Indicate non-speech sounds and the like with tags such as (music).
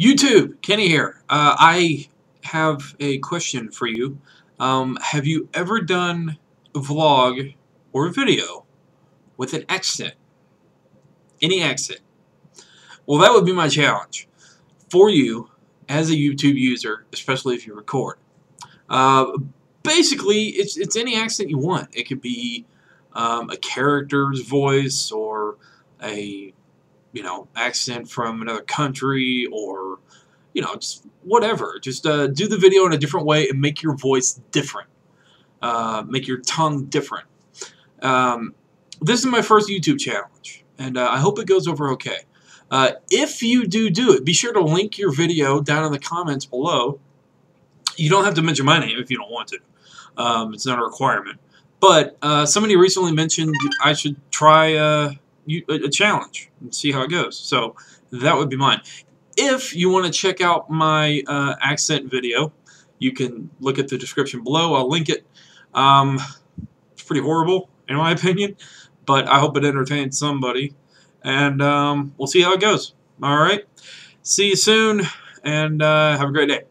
YouTube, Kenny here. Uh, I have a question for you. Um, have you ever done a vlog or a video with an accent? Any accent? Well, that would be my challenge for you as a YouTube user, especially if you record. Uh, basically, it's, it's any accent you want. It could be um, a character's voice or a you know, accent from another country or, you know, just whatever. Just uh, do the video in a different way and make your voice different. Uh, make your tongue different. Um, this is my first YouTube challenge, and uh, I hope it goes over okay. Uh, if you do do it, be sure to link your video down in the comments below. You don't have to mention my name if you don't want to. Um, it's not a requirement. But uh, somebody recently mentioned I should try uh, a challenge and see how it goes. So that would be mine. If you want to check out my uh, accent video, you can look at the description below. I'll link it. Um, it's pretty horrible, in my (laughs) opinion, but I hope it entertains somebody. And um, we'll see how it goes. All right. See you soon, and uh, have a great day.